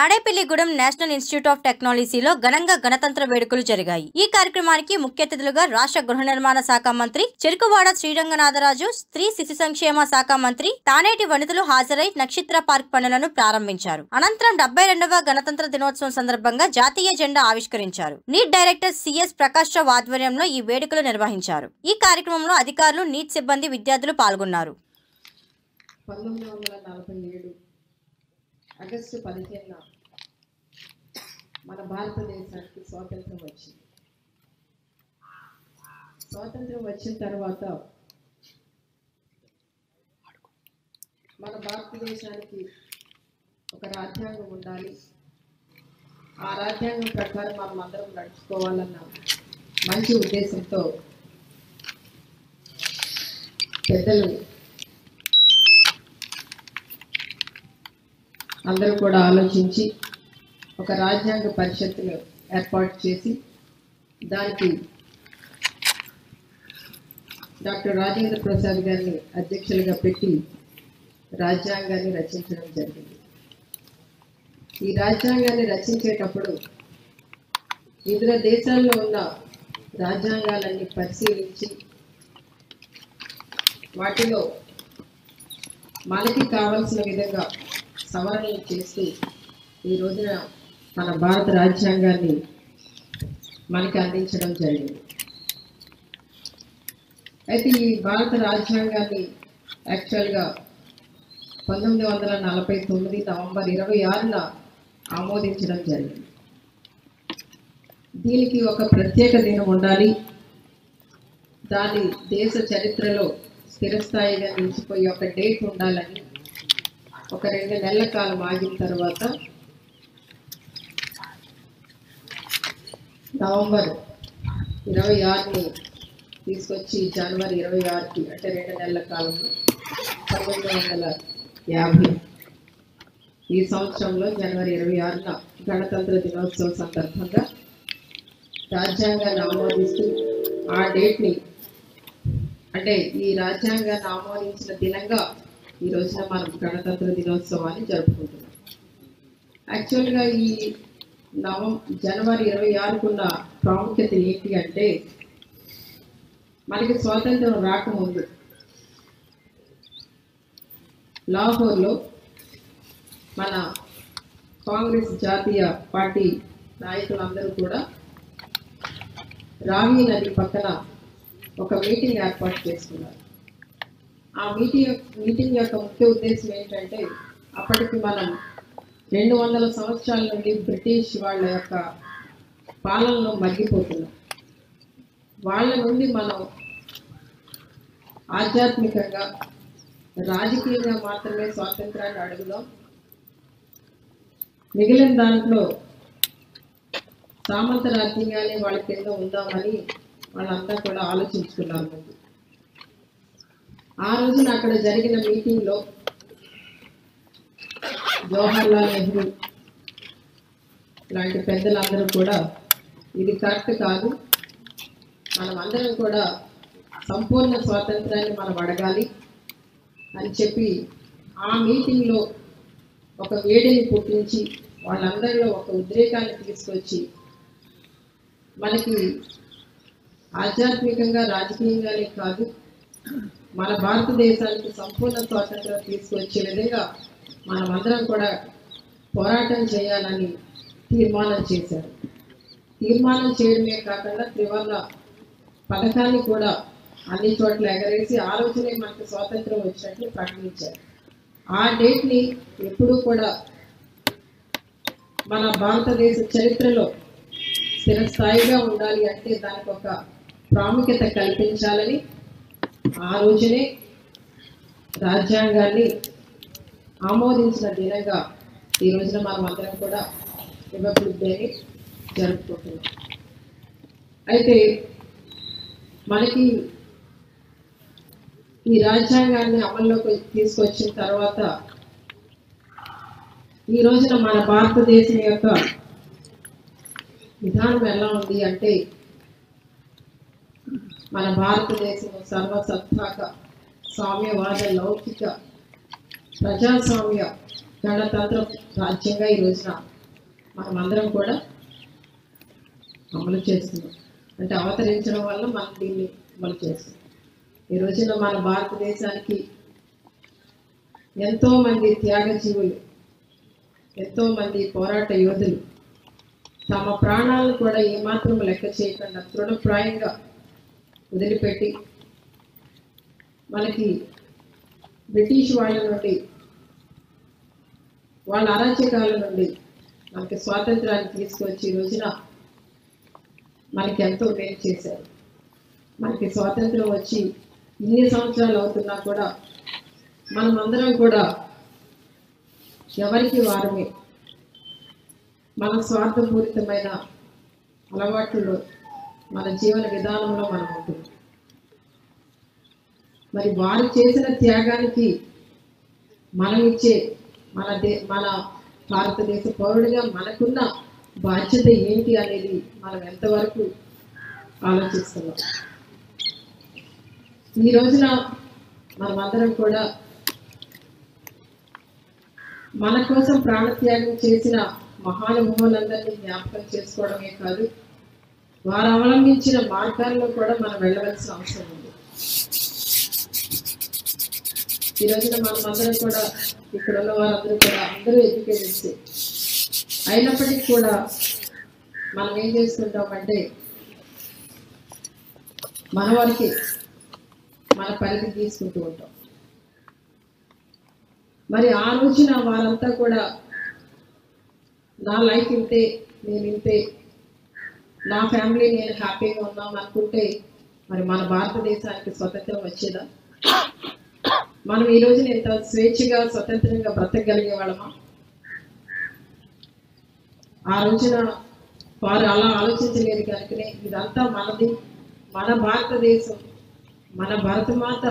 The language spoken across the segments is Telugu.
తాడేపల్లిగూడెం నేషనల్ ఇన్స్టిట్యూట్ ఆఫ్ టెక్నాలజీలో ఘనంగా గణతంత్ర వేడుకలు జరిగాయి. ఈ కార్యక్రమానికి ముఖ్య అతిథులుగా రాష్ట్ర గృహ నిర్మాణ శాఖ మంత్రి చెరుకువాడ శ్రీరంగనాథరాజు స్త్రీ శిశు సంక్షేమ శాఖ మంత్రి తానేటి వనితలు హాజరై నక్షత్ర పార్క్ పనులను ప్రారంభించారు. అనంతరం డెబ్బై రెండవ గణతంత్ర దినోత్సవం సందర్భంగా జాతీయ జెండా ఆవిష్కరించారు. NIT director CS Prakash Rao ఆధ్వర్యంలో ఈ వేడుకలు నిర్వహించారు. ఈ కార్యక్రమంలో అధికారులు నీట్ సిబ్బంది విద్యార్థులు పాల్గొన్నారు. పంతొమ్మిది వందల నలభై ఏడు ఆగస్టు పదిహేనున మన భారతదేశానికి స్వాతంత్రం వచ్చింది. స్వాతంత్రం వచ్చిన తర్వాత మన భారతదేశానికి ఒక రాజ్యాంగం ఉండాలి. ఆ రాజ్యాంగం ప్రకారం మనం అందరం నడుచుకోవాలన్న మంచి ఉద్దేశంతో పెద్దలు అందరూ కూడా ఆలోచించి ఒక రాజ్యాంగ పరిషత్తును ఏర్పాటు చేసి దానికి డాక్టర్ రాజేంద్ర ప్రసాద్ గారిని అధ్యక్షులుగా పెట్టి రాజ్యాంగాన్ని రచించడం జరిగింది. ఈ రాజ్యాంగాన్ని రచించేటప్పుడు వివిధ దేశాల్లో ఉన్న రాజ్యాంగాలన్నీ పరిశీలించి వాటిలో మనకి కావలసిన విధంగా సవరణలు చేసి ఈ రోజున మన భారత రాజ్యాంగాన్ని మనకి అందించడం జరిగింది. అయితే ఈ భారత రాజ్యాంగాన్ని యాక్చువల్గా పంతొమ్మిది వందల నలభై తొమ్మిది నవంబర్ ఇరవై ఆరున ఆమోదించడం జరిగింది. దీనికి ఒక ప్రత్యేక దినం ఉండాలి. దాని దేశ చరిత్రలో స్థిరస్థాయిగా నిలిచిపోయి ఒక డేట్ ఉండాలని ఒక రెండు నెలల కాలం ఆగిన తర్వాత నవంబర్ ఇరవై ఆరుని తీసుకొచ్చి జనవరి ఇరవై ఆరుకి అంటే రెండు నెలల కాలంలో పంతొమ్మిది వందల యాభై ఈ సంవత్సరంలో జనవరి ఇరవై ఆరున గణతంత్ర దినోత్సవం సందర్భంగా రాజ్యాంగాన్ని ఆమోదిస్తూ ఆ డేట్ని అంటే ఈ రాజ్యాంగాన్ని ఆమోదించిన దినంగా ఈ రోజున మనం గణతంత్ర దినోత్సవాన్ని జరుపుకుంటున్నాం. యాక్చువల్గా ఈ నవం జనవరి ఇరవై ఆరుకున్న ప్రాముఖ్యత ఏంటి అంటే మనకి స్వాతంత్రం రాకముందు లాహోర్లో మన కాంగ్రెస్ జాతీయ పార్టీ నాయకులందరూ కూడా రావి నది పక్కన ఒక మీటింగ్ ఏర్పాటు చేసుకున్నారు. ఆ మీటింగ్ మీటింగ్ యొక్క ముఖ్య ఉద్దేశం ఏంటంటే అప్పటికి మనం రెండు వందల సంవత్సరాల నుండి బ్రిటిష్ వాళ్ళ యొక్క పాలనలో మగ్గిపోతున్నాం. వాళ్ళ నుండి మనం ఆధ్యాత్మికంగా రాజకీయంగా మాత్రమే స్వాతంత్రాన్ని అడుగుదాం. మిగిలిన దాంట్లో సామంత రాజ్యంగానే వాళ్ళ కింద ఉందామని వాళ్ళంతా కూడా ఆలోచించుకున్నారు. ముందు ఆ రోజున అక్కడ జరిగిన మీటింగ్లో జవహర్లాల్ నెహ్రూ లాంటి పెద్దలందరూ కూడా ఇది కరెక్ట్ కాదు. మనం అందరం కూడా సంపూర్ణ స్వాతంత్రాన్ని మనం అడగాలి అని చెప్పి ఆ మీటింగ్లో ఒక వేడిని పుట్టించి వాళ్ళందరిలో ఒక ఉద్రేకాన్ని తీసుకొచ్చి మనకి ఆధ్యాత్మికంగా రాజకీయంగానే కాదు మన భారతదేశానికి సంపూర్ణ స్వాతంత్రం తీసుకొచ్చే విధంగా మనమందరం కూడా పోరాటం చేయాలని తీర్మానం చేశారు. తీర్మానం చేయడమే కాకుండా త్రివర్ణ పథకాన్ని కూడా అన్ని చోట్ల ఎగరేసి ఆ రోజునే మనకు స్వాతంత్రం వచ్చినట్లు ప్రకటించారు. ఆ డేట్ని ఎప్పుడూ కూడా మన భారతదేశ చరిత్రలో స్థిరస్థాయిగా ఉండాలి అంటే దానికి ఒక ప్రాముఖ్యత కల్పించాలని ఆ రోజునే రాజ్యాంగాన్ని ఆమోదించిన దినంగా ఈ రోజున మనం అందరం కూడా రిపబ్లిక్ డేని జరుపుకుంటున్నాం. అయితే మనకి ఈ రాజ్యాంగాన్ని అమల్లోకి తీసుకొచ్చిన తర్వాత ఈ రోజున మన భారతదేశం యొక్క విధానం ఎలా ఉంది అంటే మన భారతదేశం సర్వసత్తాక స్వామ్యవాద లౌకిక ప్రజాస్వామ్య గణతంత్ర రాజ్యంగా ఈ రోజున మనం అందరం కూడా అమలు చేస్తున్నాం. అంటే అవతరించడం వల్ల మనం దీన్ని అమలు చేస్తున్నాం. ఈ రోజున మన భారతదేశానికి ఎంతోమంది త్యాగజీవులు ఎంతోమంది పోరాట యోధులు తమ ప్రాణాలను కూడా ఏమాత్రం లెక్క చేయకుండా తృణప్రాయంగా వదిలిపెట్టి మనకి బ్రిటిష్ వాళ్ళ నుండి వాళ్ళ అరాచకాల నుండి మనకి స్వాతంత్రాన్ని తీసుకొచ్చి ఈ రోజున మనకి ఎంతో మేలు చేశారు. మనకి స్వాతంత్రం వచ్చి ఇన్ని సంవత్సరాలు అవుతున్నా కూడా మనమందరం కూడా ఎవరికి వారమే. మన స్వార్థపూరితమైన అలవాట్లలో మన జీవన విధానంలో మనం ఉంటుంది. మరి వారు చేసిన త్యాగానికి మనం ఇచ్చే మన దే మన భారతదేశ పౌరుడిగా మనకున్న బాధ్యత ఏంటి అనేది మనం ఎంతవరకు ఆలోచిస్తున్నాం. ఈ రోజున మనమందరం కూడా మన కోసం ప్రాణత్యాగం చేసిన మహానుభావులందరినీ జ్ఞాపకం చేసుకోవడమే కాదు వారు అవలంబించిన మార్గాల్లో కూడా మనం వెళ్ళవలసిన అవసరం ఉంది. ఈ రోజున మనం అందరం కూడా ఇక్కడ ఉన్న వారందరూ కూడా అందరూ ఎడ్యుకేటెడ్స్. అయినప్పటికీ కూడా మనం ఏం చేస్తుంటామంటే మన వారికి మన పరిధి తీసుకుంటూ ఉంటాం. మరి ఆ రోజున వారంతా కూడా నా లైఫ్ ఇంతే నేను ఇంతే నా ఫ్యామిలీ నేను హ్యాపీగా ఉన్నాం అనుకుంటే మరి మన భారతదేశానికి స్వతంత్రం వచ్చేదా? మనం ఈ రోజున ఎంత స్వేచ్ఛగా స్వతంత్రంగా బ్రతకగలిగే వాళ్ళమా? ఆ రోజున వారు అలా ఆలోచించలేదు కనుకనే ఇదంతా మనది మన భారతదేశం మన భరతమాత.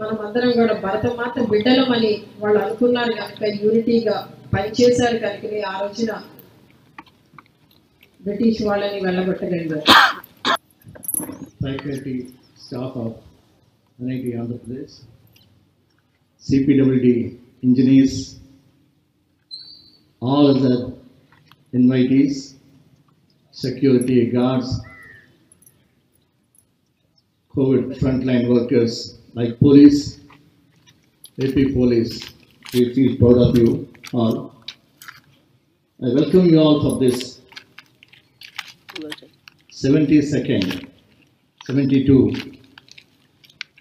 మనమందరం కూడా భరతమాత బిడ్డలమని వాళ్ళు అనుకున్నారు కనుక యూనిటీగా పనిచేశారు కనుకనే ఆ రోజున బ్రిటిష్ వాళ్ళని వెళ్ళగొట్టగలిగారు faculty, staff of NIT Andhra Pradesh, CPWD engineers, all other invitees, security guards, COVID frontline workers like police, AP police, we feel proud of you all. I welcome you all for this 72nd 72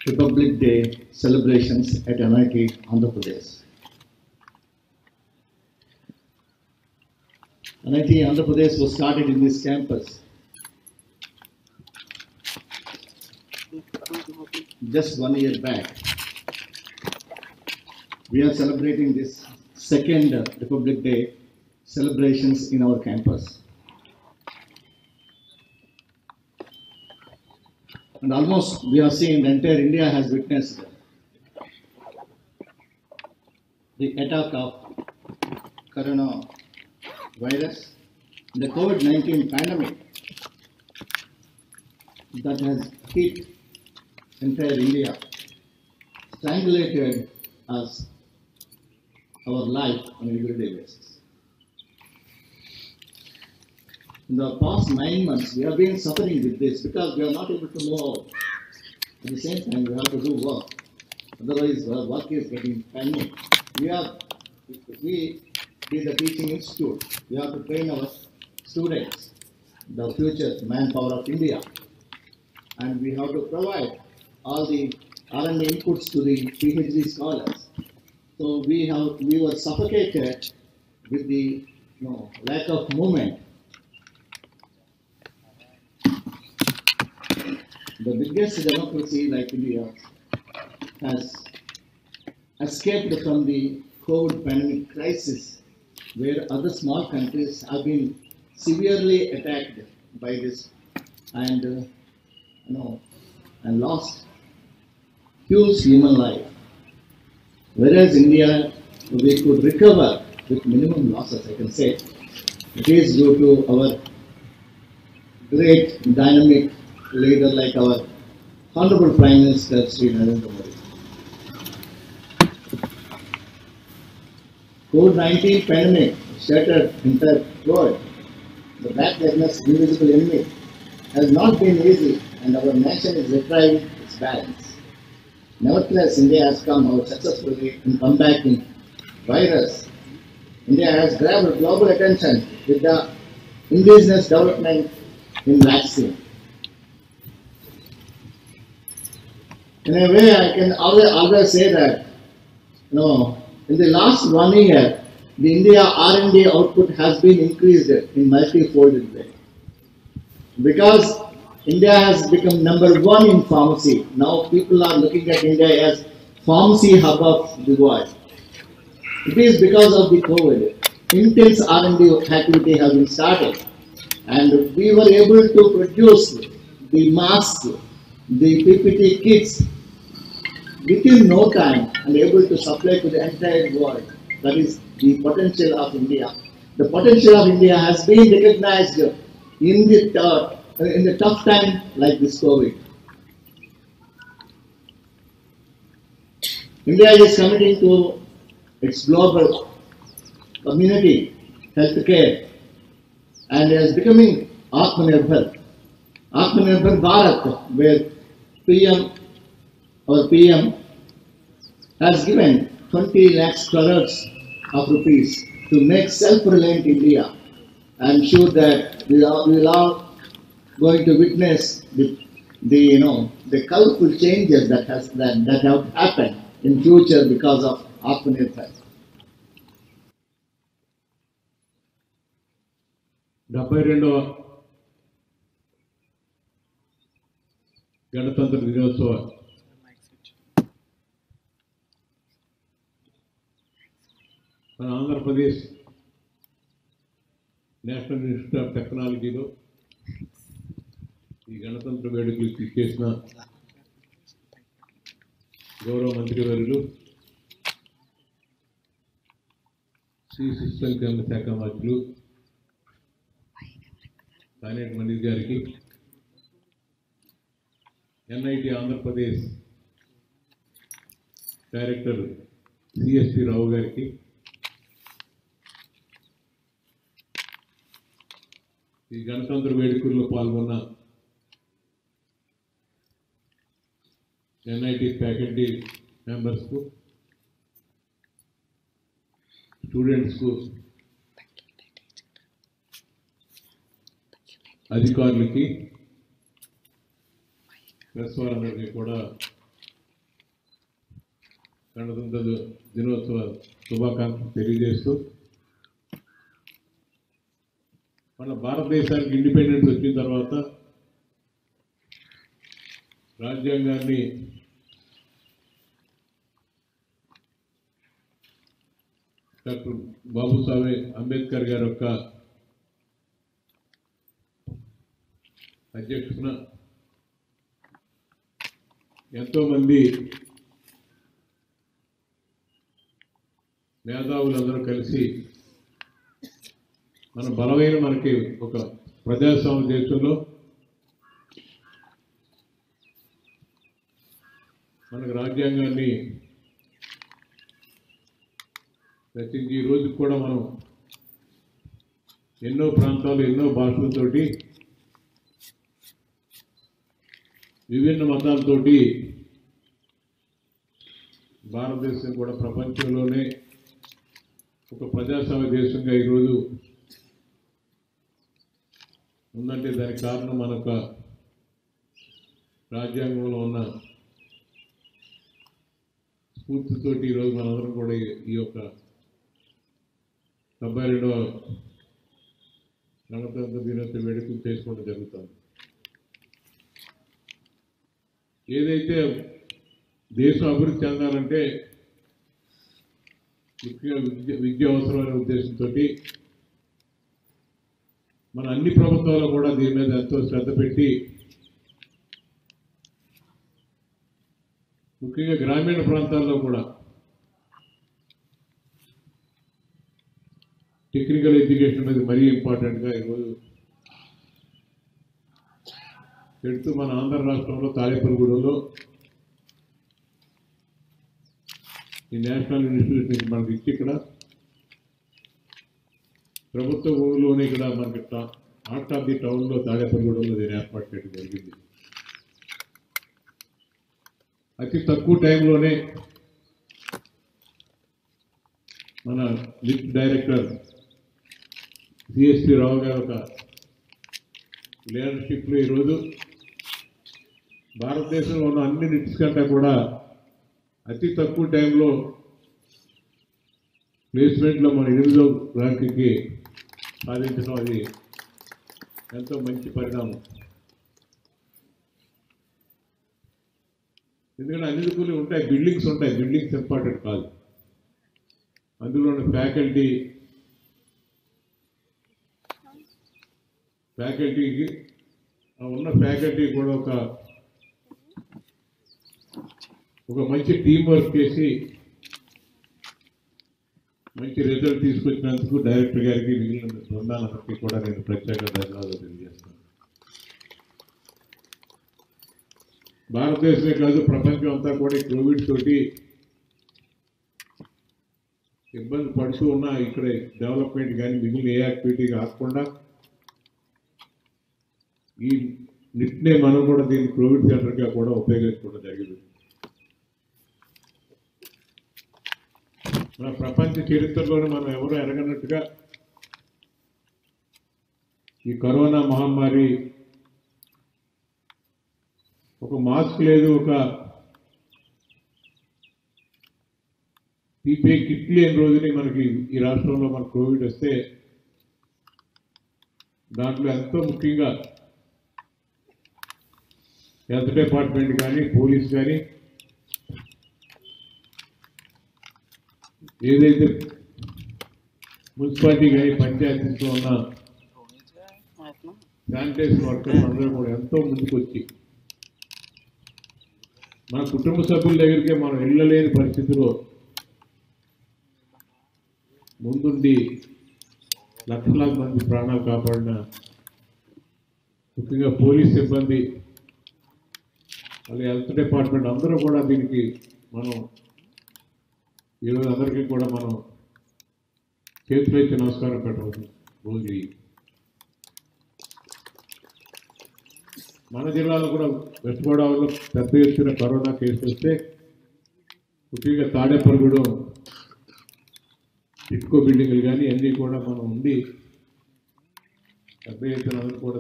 Republic Day celebrations at NIT Andhra Pradesh. NIT Andhra Pradesh was started in this campus just one year back. We are celebrating this second Republic Day celebrations in our campus. And almost we are seeing the entire India has witnessed the attack of corona virus, the COVID-19 pandemic that has hit entire India, strangulated us, our life on a everyday basis. In the past nine months, we have been suffering with this because we are not able to move. At the same time, we have to do work. Otherwise, our work is getting pending. We are, we is a teaching institute. We have to train our students, the future manpower of India. And we have to provide all the R&D inputs to the PhD scholars. So we have, we were suffocated with the, you know, lack of movement the biggest democracy like India has escaped from the COVID pandemic crisis, where other small countries have been severely attacked by this and uh, you know and lost huge human life. Whereas India, we could recover with minimum losses, I can say. It is due to our great dynamic leader like our Honorable Prime Minister Sri Narendra Modi. COVID-19 pandemic shattered entire world. The darkness, invisible enemy, has not been easy, and our nation is retrieving its balance. Nevertheless, India has come out successfully in combating virus. India has grabbed global attention with the indigenous development in vaccine. In a way, I can always, always say that, you know, in the last one year, the India R&D output has been increased in multi-folded way. Because India has become number one in pharmacy. Now people are looking at India as pharmacy hub of the world. It is because of the COVID. Intense R&D activity has been started. And we were able to produce the masks, the PPT kits within no time and able to supply to the entire world. That is the potential of India. The potential of India has been recognized in the, uh, in the tough time like this COVID. India is committing to its global community healthcare and is becoming Atmanirbhar. Atmanirbhar Bharat, where PM or PM has given 20 lakhs crores of rupees to make self-reliant India. I'm sure that we are, we are all going to witness the, the you know the colorful changes that has that, that have happened in future because of Atmanirbhar. డెబ్బై రెండవ గణతంత్ర దినోత్సవ. మన ఆంధ్రప్రదేశ్ నేషనల్ ఇన్స్టిట్యూట్ ఆఫ్ టెక్నాలజీలో ఈ గణతంత్ర వేడుకలు చేసిన గౌరవ మంత్రివర్యులు శ్రీ శిశు శాఖ మంత్రులు సానేటి మణి గారికి NIT Andhra Pradesh director CSP Rao గారికి ఈ గణతంత్ర వేడుకల్లో పాల్గొన్న ఎన్ఐటి ఫ్యాకల్టీ మెంబర్స్కు స్టూడెంట్స్కు అధికారులకి ప్రెస్ వారందరికీ కూడా గణతంత్ర దినోత్సవ శుభాకాంక్షలు తెలియజేస్తూ మన భారతదేశానికి ఇండిపెండెన్స్ వచ్చిన తర్వాత రాజ్యాంగాన్ని డాక్టర్ బాబుసాహెబ్ అంబేద్కర్ గారి యొక్క అధ్యక్షున ఎంతోమంది మేధావులందరూ కలిసి మన బలమైన మనకి ఒక ప్రజాస్వామ్య దేశంలో మనకు రాజ్యాంగాన్ని రచించి ఈ రోజు కూడా మనం ఎన్నో ప్రాంతాలు ఎన్నో భాషలతోటి విభిన్న మతాలతోటి భారతదేశం కూడా ప్రపంచంలోనే ఒక ప్రజాస్వామ్య దేశంగా ఈరోజు ఉందంటే దానికి కారణం మన యొక్క రాజ్యాంగంలో ఉన్న స్ఫూర్తితోటి ఈరోజు మనందరం కూడా ఈ- ఈ యొక్క డెబ్బై రెండవ గణతంత్ర దినోత్సవ వేడుకలు చేసుకోవడం జరుగుతుంది. ఏదైతే దేశం అభివృద్ధి చెందాలంటే ముఖ్యంగా విద్య విద్య అవసరమైన ఉద్దేశంతో మన అన్ని ప్రభుత్వాలు కూడా దీని మీద ఎంతో శ్రద్ధ పెట్టి ముఖ్యంగా గ్రామీణ ప్రాంతాల్లో కూడా టెక్నికల్ ఎడ్యుకేషన్ అనేది మరీ ఇంపార్టెంట్గా ఈరోజు పెడుతూ మన ఆంధ్ర రాష్ట్రంలో తాడేపల్లిగూడెంలో ఈ నేషనల్ ఇన్స్టిట్యూషన్ మనకి ఇచ్చి ఇక్కడ ప్రభుత్వ భూమిలోనే ఇక్కడ మనకి హార్ట్ ఆఫ్ ది టౌన్లో తాడేపల్లిగూడలో దీన్ని ఏర్పాటు చేయడం జరిగింది. అతి తక్కువ టైంలోనే మన లిఫ్ట్ డైరెక్టర్ సిఎస్పి రావు గారు ఒక లీడర్షిప్లో ఈరోజు భారతదేశంలో ఉన్న అన్ని నిట్స్ కంటే కూడా అతి తక్కువ టైంలో ప్లేస్మెంట్లో మన ఎనిమిదో ర్యాంకుకి సాధించడం అది ఎంతో మంచి పరిణామం. ఎందుకంటే అన్ని దిక్కులు ఉంటాయి బిల్డింగ్స్ ఉంటాయి బిల్డింగ్స్ ఇంపార్టెంట్ కాదు. అందులో ఉన్న ఫ్యాకల్టీ ఫ్యాకల్టీకి ఉన్న ఫ్యాకల్టీ కూడా ఒక ఒక మంచి టీం వర్క్ చేసి మంచి రిజల్ట్ తీసుకొచ్చినందుకు డైరెక్టర్ గారికి మిగిలిన బృందాలందరికీ కూడా నేను ప్రత్యేక ధన్యవాదాలు తెలియజేస్తాను భారతదేశమే కాదు ప్రపంచం అంతా కూడా కోవిడ్ తోటి ఇబ్బంది పడుతూ ఉన్నా ఇక్కడ డెవలప్మెంట్ కానీ మిగిలిన ఏ యాక్టివిటీ కాకుండా ఈ నిట్నే మనం కూడా దీన్ని కోవిడ్ సెంటర్గా కూడా ఉపయోగించుకోవడం జరిగింది. మన ప్రపంచ చరిత్రలోనే మనం ఎవరో ఎరగనట్టుగా ఈ కరోనా మహమ్మారి ఒక మాస్క్ లేదు ఒక పీపీఏ కిట్ లేని రోజుని మనకి ఈ రాష్ట్రంలో మన కోవిడ్ వస్తే దాంట్లో ఎంతో ముఖ్యంగా హెల్త్ డిపార్ట్మెంట్ కానీ పోలీస్ కానీ ఏదైతే మున్సిపాలిటీ కానీ పంచాయతీలో ఉన్న శానిటైజేషన్ వర్కర్స్ అందరూ కూడా ఎంతో ముందుకొచ్చి మన కుటుంబ సభ్యుల దగ్గరికే మనం వెళ్ళలేని పరిస్థితిలో ముందుండి లక్షలాది మంది ప్రాణాలు కాపాడిన ముఖ్యంగా పోలీస్ సిబ్బంది అలాగే హెల్త్ డిపార్ట్మెంట్ అందరూ కూడా దీనికి మనం ఈరోజు అందరికీ కూడా మనం చేతులు నమస్కారం పెట్టవచ్చు రోజు మన జిల్లాలో కూడా వెస్ట్ గోదావరిలో పెద్ద ఎత్తున కరోనా కేసులు వస్తే ముఖ్యంగా తాడేపల్లిగూడెం ఇటుకో బిల్డింగ్లు కానీ అన్నీ కూడా మనం ఉండి పెద్ద ఎత్తున అందరూ కూడా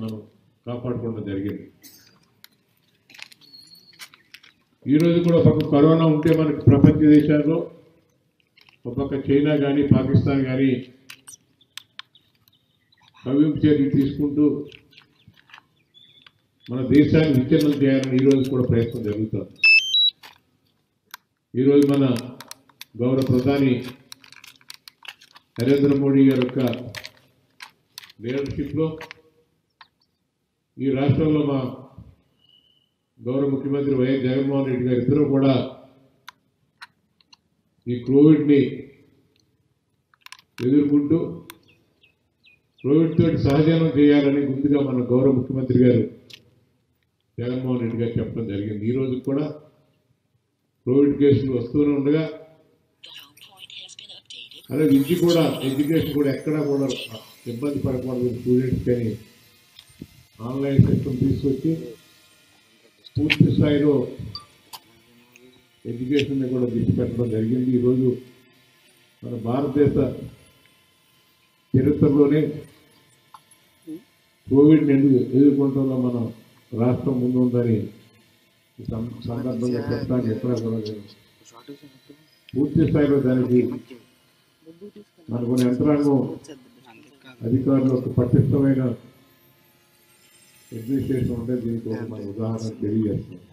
మనం కాపాడుకోవడం జరిగింది. ఈరోజు కూడా ఒక కరోనా ఉంటే మనకి ప్రపంచ దేశాల్లో ఒక చైనా కానీ పాకిస్తాన్ కానీ కవింపు చర్యలు తీసుకుంటూ మన దేశాన్ని విచ్ఛిన్నం చేయాలని ఈరోజు కూడా ప్రయత్నం జరుగుతుంది. ఈరోజు మన గౌరవ ప్రధాని నరేంద్ర మోడీ గారి యొక్క లీడర్షిప్లో ఈ రాష్ట్రంలో మా గౌరవ ముఖ్యమంత్రి వైఎస్ జగన్మోహన్ రెడ్డి గారు ఇద్దరు కూడా ఈ కోవిడ్ని ఎదుర్కొంటూ కోవిడ్ తోటి చేయాలని ముందుగా మన గౌరవ ముఖ్యమంత్రి గారు జగన్మోహన్ రెడ్డి గారు చెప్పడం జరిగింది. ఈ రోజు కూడా కోవిడ్ కేసులు వస్తూనే ఉండగా అదే విద్య కూడా ఎడ్యుకేషన్ కూడా ఎక్కడా కూడా ఇబ్బంది పడకూడదు. స్టూడెంట్స్ కానీ ఆన్లైన్ సిస్టమ్ తీసుకొచ్చి పూర్తి స్థాయిలో ఎడ్యుకేషన్ కూడా దృష్టి పెట్టడం జరిగింది. ఈరోజు మన భారతదేశ చరిత్రలోనే కోవిడ్ని ఎదు ఎదుర్కొనడంలో మన రాష్ట్రం ముందు ఉందని సందర్భంగా చెప్పడానికి ఎక్కడ కూడా పూర్తి స్థాయిలో దానికి మనకున్న యంత్రాంగం అధికారులు పటిష్టమైన ಎಡ್ಮಿನಿಸ್ಟ್ರೇಷನ್ ಉಂಟು ದೀನಿ ಉದಾಹರಣ తెలియజేస్తున్నాను